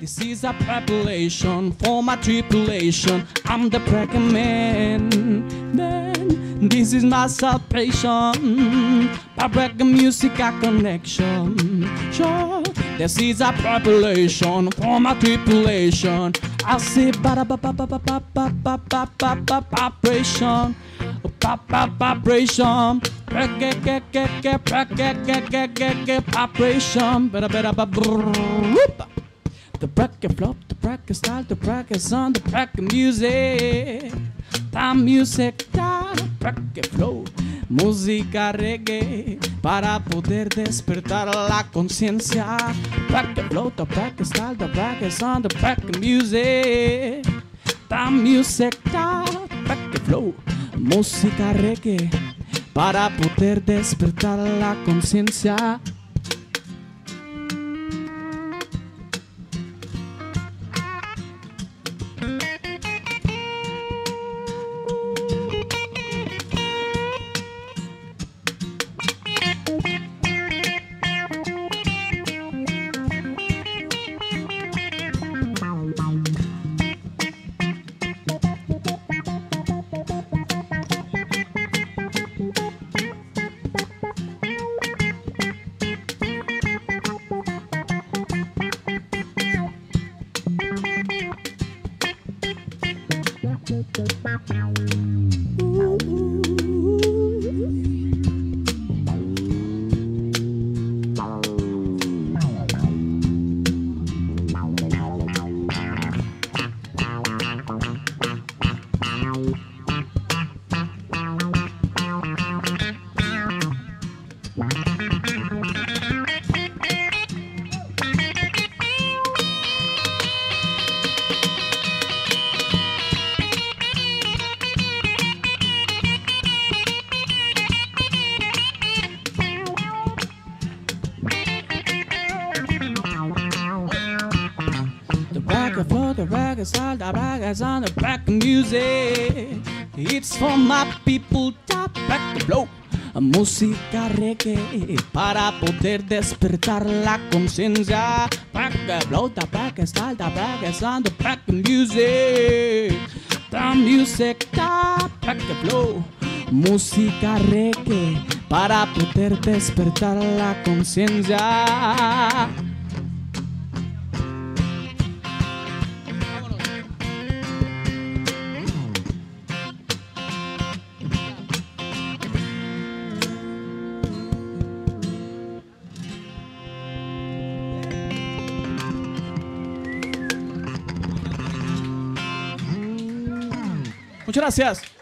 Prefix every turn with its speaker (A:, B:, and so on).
A: This is a preparation for my tribulation. I'm the pregnant man. Then this is my salvation. My reggae music a connection. Sure, this is a preparation for my tribulation. I say ba ba ba ba ba ba ba ba ba ba ba vibration. Pop pop vibration. Reggae reggae reggae reggae reggae reggae vibration. Better better ba brrrr. and flop, the style, the sound, the prack music. Ta music, flow. Música reggae para poder despertar la conciencia. Prack flow, the prack and style, the prack and sound, the prack and music. Ta music, ta flow. Música reggae para poder despertar la conciencia. The bracket for the bracket style, the brackets on the bracket music. It's for my people, the bracket blow. Música reggae para poder despertar la conciencia. Bracket blow, the bracket style, the brackets on the bracket music. The music, the bracket blow. Música reggae para poder despertar la conciencia. Muchas gracias.